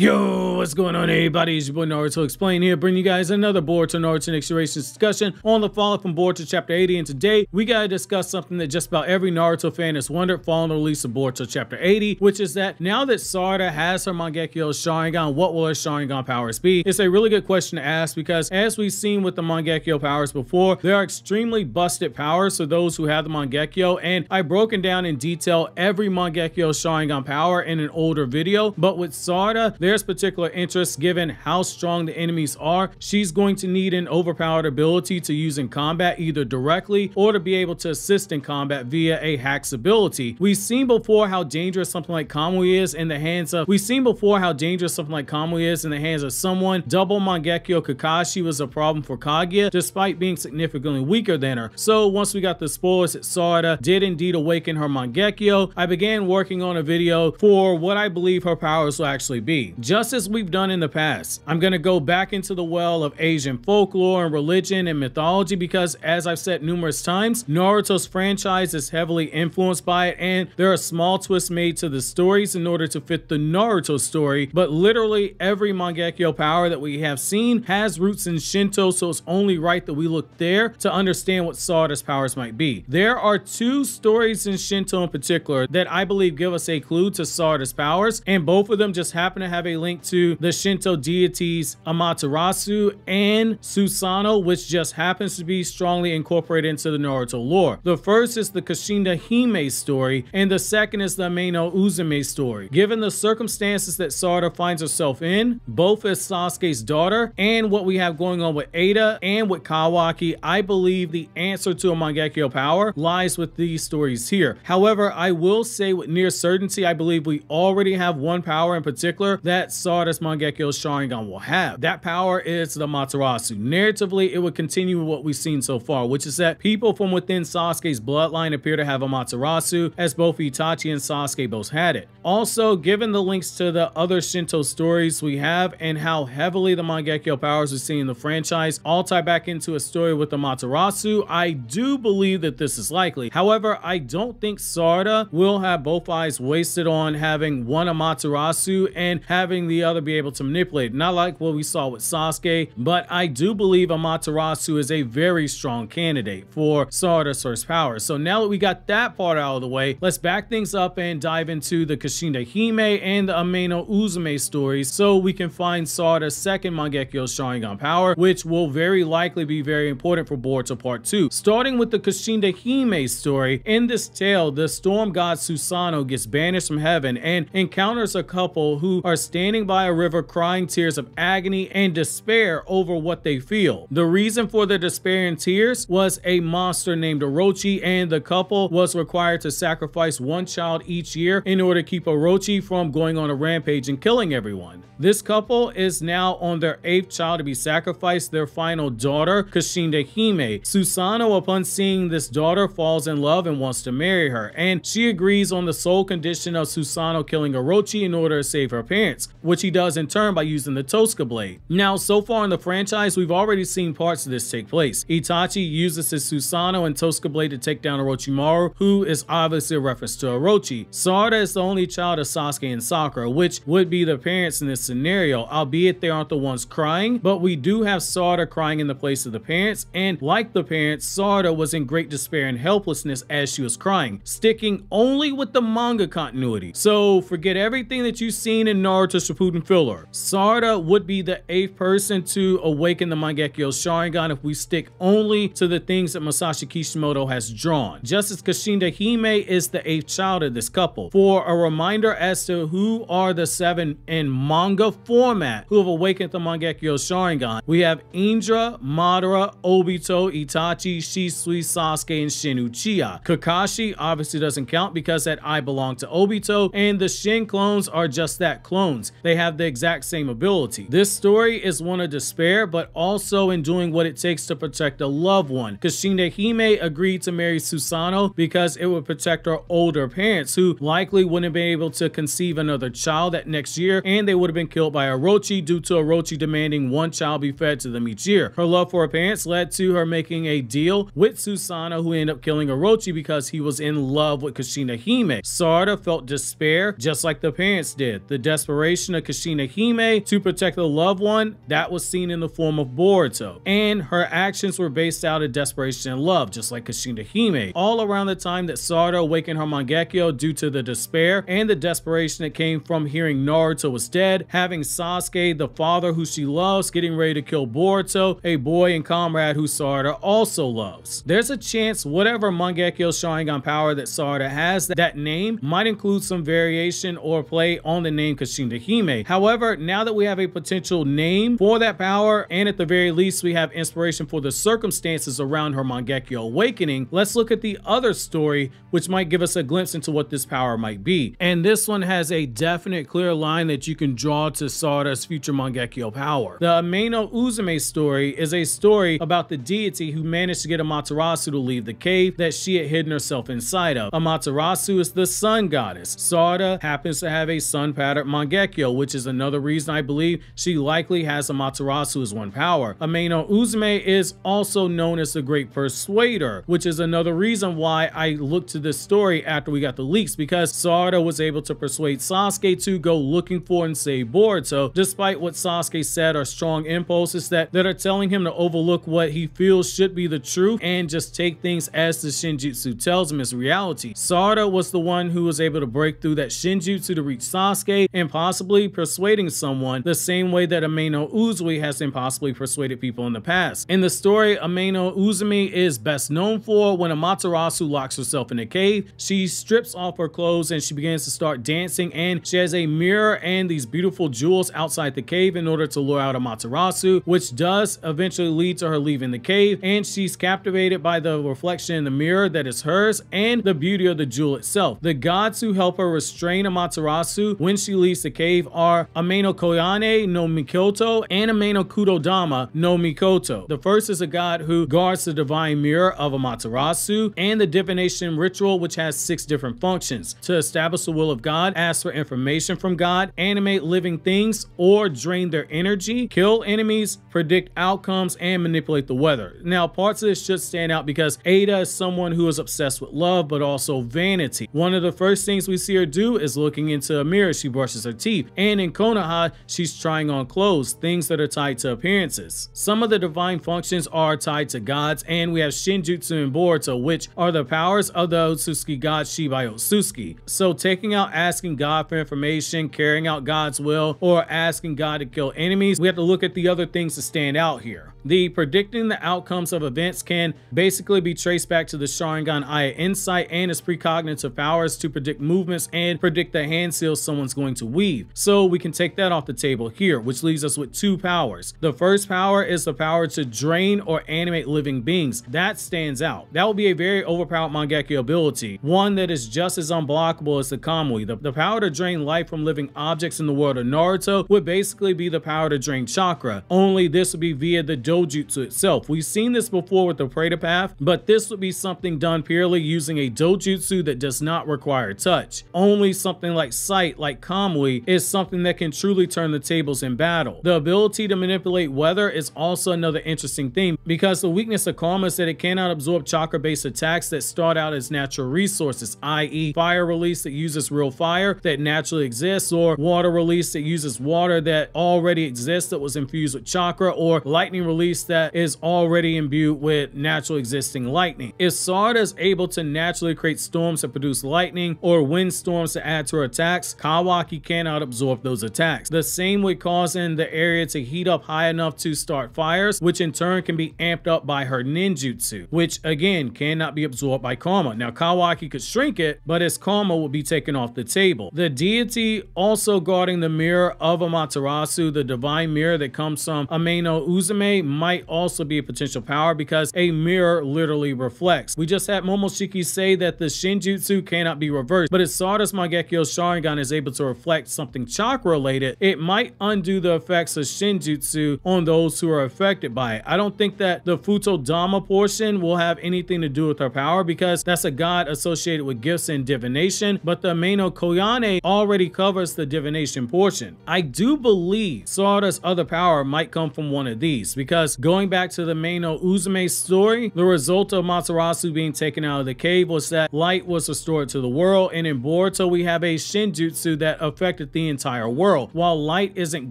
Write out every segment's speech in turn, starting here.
Yo, what's going on everybody? It's your boy Naruto Explain here, bringing you guys another Boruto Naruto Next Generation discussion on the Fallout from Boruto Chapter 80. And today, we gotta discuss something that just about every Naruto fan has wondered following the release of Boruto Chapter 80, which is that now that Sarada has her Mangekyo Sharingan, what will her Sharingan powers be? It's a really good question to ask because as we've seen with the Mangekyo powers before, they are extremely busted powers for those who have the Mangekyo, and I've broken down in detail every Mangekyo Sharingan power in an older video, but with Sarada, there's particular interest given how strong the enemies are. She's going to need an overpowered ability to use in combat either directly or to be able to assist in combat via a hacks ability. We've seen before how dangerous something like Kamui is in the hands of, we've seen before how dangerous something like Kamui is in the hands of someone. Double Mangekyo Kakashi was a problem for Kaguya despite being significantly weaker than her. So once we got the spoilers that Sarada did indeed awaken her Mangekyo, I began working on a video for what I believe her powers will actually be just as we've done in the past. I'm going to go back into the well of Asian folklore and religion and mythology because, as I've said numerous times, Naruto's franchise is heavily influenced by it, and there are small twists made to the stories in order to fit the Naruto story. But literally every Mangekyo power that we have seen has roots in Shinto, so it's only right that we look there to understand what Sarada's powers might be. There are two stories in Shinto in particular that I believe give us a clue to Sarada's powers, and both of them just happen to have a link to the Shinto deities Amaterasu and Susanoo, which just happens to be strongly incorporated into the Naruto lore. The first is the Kushina Hime story, and the second is the Ameno Uzume story. Given the circumstances that Sarada finds herself in, both as Sasuke's daughter and what we have going on with Ada and with Kawaki, I believe the answer to a Mangekyo power lies with these stories here. However, I will say with near certainty, I believe we already have one power in particular that Sarada's Mangekyo Sharingan will have. That power is the Amaterasu. Narratively, it would continue what we've seen so far, which is that people from within Sasuke's bloodline appear to have Amaterasu, as both Itachi and Sasuke both had it. Also, given the links to the other Shinto stories we have and how heavily the Mangekyo powers we see in the franchise all tie back into a story with the Amaterasu, I do believe that this is likely. However, I don't think Sarada will have both eyes wasted on having one a Amaterasu and having the other be able to manipulate. Not like what we saw with Sasuke, but I do believe Amaterasu is a very strong candidate for Sarada's first power. So now that we got that part out of the way, let's back things up and dive into the Kushina Hime and the Ameno Uzume stories so we can find Sarada's second Mangekyo Sharingan power, which will very likely be very important for Boruto Part 2. Starting with the Kushina Hime story, in this tale, the storm god Susanoo gets banished from heaven and encounters a couple who are standing by a river crying tears of agony and despair over what they feel. The reason for the despair and tears was a monster named Orochi and the couple was required to sacrifice one child each year in order to keep Orochi from going on a rampage and killing everyone. This couple is now on their eighth child to be sacrificed, their final daughter, Kushina Hime. Susanoo, upon seeing this daughter, falls in love and wants to marry her, and she agrees on the sole condition of Susanoo killing Orochi in order to save her parents, which he does in turn by using the Totsuka blade. Now, so far in the franchise, we've already seen parts of this take place. Itachi uses his Susanoo and Tosuka blade to take down Orochimaru, who is obviously a reference to Orochi. Sarada is the only child of Sasuke and Sakura, which would be the parents in this scenario, albeit they aren't the ones crying, but we do have Sarada crying in the place of the parents, and like the parents, Sarada was in great despair and helplessness as she was crying, sticking only with the manga continuity. So forget everything that you've seen in Naruto Shippuden filler. Sarada would be the eighth person to awaken the Mangekyo Sharingan if we stick only to the things that Masashi Kishimoto has drawn. Just as Kushina Hime is the eighth child of this couple. For a reminder as to who are the seven in manga format who have awakened the Mangekyo Sharingan, we have Indra, Madara, Obito, Itachi, Shisui, Sasuke, and Shin Uchiha. Kakashi obviously doesn't count because that eye belonged to Obito, and the Shin clones are just that, clones. They have the exact same ability. This story is one of despair, but also in doing what it takes to protect a loved one. Kushina Hime agreed to marry Susanoo because it would protect her older parents, who likely wouldn't be able to conceive another child that next year, and they would have been killed by Orochi due to Orochi demanding one child be fed to them each year. Her love for her parents led to her making a deal with Susanoo who ended up killing Orochi because he was in love with Kushina Hime. Sarada felt despair just like the parents did. The desperation of Kushina Kushina Hime to protect the loved one, that was seen in the form of Boruto. And her actions were based out of desperation and love, just like Kushina Hime. All around the time that Sarada awakened her Mangekyo due to the despair and the desperation that came from hearing Naruto was dead, having Sasuke, the father who she loves, getting ready to kill Boruto, a boy and comrade who Sarada also loves. There's a chance whatever Mangekyo Sharingan power that Sarada has, that name might include some variation or play on the name Kushina Hime. However, now that we have a potential name for that power, and at the very least we have inspiration for the circumstances around her Mangekyo awakening, let's look at the other story which might give us a glimpse into what this power might be. And this one has a definite clear line that you can draw to Sarada's future Mangekyo power. The Ameno Uzume story is a story about the deity who managed to get Amaterasu to leave the cave that she had hidden herself inside of. Amaterasu is the sun goddess. Sarada happens to have a sun pattern Mangekyo, which is another reason I believe she likely has Amaterasu as one power. Ameno Uzume is also known as the Great Persuader, which is another reason why I looked to this story after we got the leaks because Sarada was able to persuade Sasuke to go looking for and save Boruto, despite what Sasuke said are strong impulses that, that are telling him to overlook what he feels should be the truth and just take things as the Shinjutsu tells him as reality. Sarada was the one who was able to break through that Shinjutsu to reach Sasuke and possibly persuading someone the same way that Ameno Uzume has impossibly persuaded people in the past. In the story, Ameno Uzume is best known for when Amaterasu locks herself in a cave, she strips off her clothes and she begins to start dancing and she has a mirror and these beautiful jewels outside the cave in order to lure out Amaterasu, which does eventually lead to her leaving the cave and she's captivated by the reflection in the mirror that is hers and the beauty of the jewel itself. The gods who help her restrain Amaterasu when she leaves the cave are Ameno Koyane no Mikoto and Ameno Futodama no Mikoto. The first is a god who guards the divine mirror of Amaterasu and the divination ritual which has six different functions. To establish the will of God, ask for information from God, animate living things or drain their energy, kill enemies, predict outcomes, and manipulate the weather. Now parts of this should stand out because Ada is someone who is obsessed with love but also vanity. One of the first things we see her do is looking into a mirror, she brushes her teeth. And in Konoha, she's trying on clothes, things that are tied to appearances. Some of the divine functions are tied to gods and we have Shinjutsu and Boruto which are the powers of the Otsutsuki god Shibai Otsutsuki. So taking out asking God for information, carrying out God's will, or asking God to kill enemies, we have to look at the other things to stand out here. The predicting the outcomes of events can basically be traced back to the Sharingan Aya insight and its precognitive powers to predict movements and predict the hand seals someone's going to weave. So we can take that off the table here, which leaves us with two powers. The first power is the power to drain or animate living beings. That stands out. That will be a very overpowered Mangekyo ability, one that is just as unblockable as the Kamui. The, the power to drain life from living objects in the world of Naruto would basically be the power to drain chakra, only this would be via the dojutsu itself. We've seen this before with the Preta Path, but this would be something done purely using a dojutsu that does not require touch. Only something like sight, like Kamui, is something that can truly turn the tables in battle. The ability to manipulate weather is also another interesting thing because the weakness of Karma is that it cannot absorb chakra-based attacks that start out as natural resources, i.e. fire release that uses real fire that naturally exists, or water release that uses water that already exists that was infused with chakra, or lightning release that is already imbued with natural existing lightning. If Sarada is able to naturally create storms to produce lightning, or wind storms to add to her attacks, Kawaki cannot absorb those attacks. The same would causing the area to heat up high enough to start fires, which in turn can be amped up by her ninjutsu, which again cannot be absorbed by Karma. Now Kawaki could shrink it, but its Karma would be taken off the table. The deity also guarding the mirror of Amaterasu, the divine mirror that comes from Ameno Uzume, might also be a potential power because a mirror literally reflects. We just had Momoshiki say that the Shinjutsu cannot be reversed, but if Sarada's Mangekyo Sharingan is able to reflect something chakra related, it might undo the effects of Shinjutsu on those who are affected by it. I don't think that the Futo Dama portion will have anything to do with her power because that's a god associated with gifts and divination, but the Ameno Koyane already covers the divination portion. I do believe Sarada's other power might come from one of these because going back to the main Uzume story, the result of Amaterasu being taken out of the cave was that light was restored to the world, and in Boruto we have a Shinjutsu that affected the entire world. While light isn't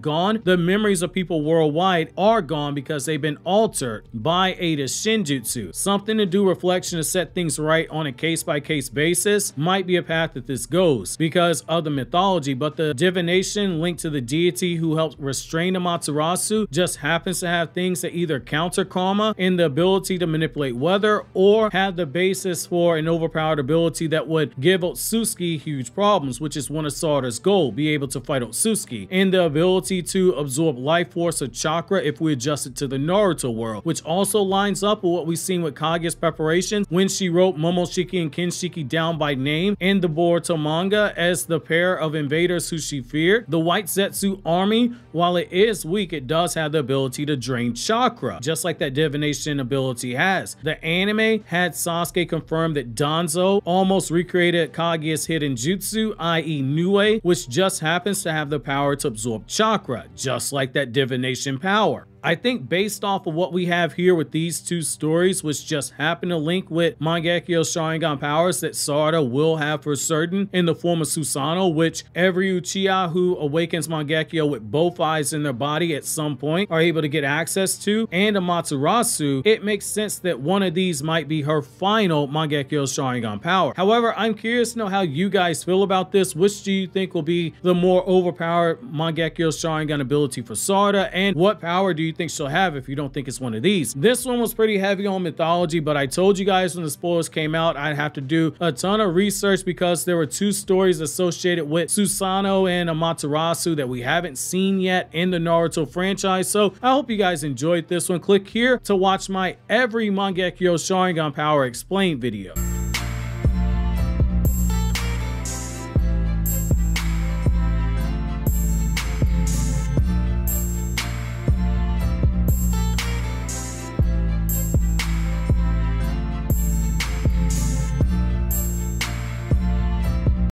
gone, the memories of people worldwide are gone because they've been altered by Ada's Shinjutsu. Something to do reflection to set things right on a case-by-case -case basis might be a path that this goes because of the mythology, but the divination linked to the deity who helps restrain the Amaterasu just happens to have things that either counter karma in the ability to manipulate weather or have the basis for an overpowered ability that would give Otsutsuki huge problems, which is one of Sarada's goal, be able to fight Otsutsuki, and the ability to absorb life force or chakra if we adjust it to the Naruto world, which also lines up with what we've seen with Kaguya's preparations when she wrote Momoshiki and Kinshiki down by name in the Boruto manga as the pair of invaders who she feared. The White Zetsu army, while it is weak, it does have the ability to drain chakra, just like that divination ability has. The anime had Sasuke confirm that Danzo almost recreated Kaguya's hidden jutsu, i.e. Nue, which just happens to have the power to absorb chakra, just like that divination power. I think based off of what we have here with these two stories, which just happen to link with Mangekyo's Sharingan powers that Sarada will have for certain in the form of Susanoo, which every Uchiha who awakens Mangekyo with both eyes in their body at some point are able to get access to, and Amaterasu, it makes sense that one of these might be her final Mangekyo's Sharingan power. However, I'm curious to know how you guys feel about this. Which do you think will be the more overpowered Mangekyo's Sharingan ability for Sarada, and what power do you you think she'll have if you don't think it's one of these. This one was pretty heavy on mythology, but I told you guys when the spoilers came out, I'd have to do a ton of research because there were two stories associated with Susanoo and Amaterasu that we haven't seen yet in the Naruto franchise. So I hope you guys enjoyed this one. Click here to watch my every Mangekyo Sharingan Power explained video.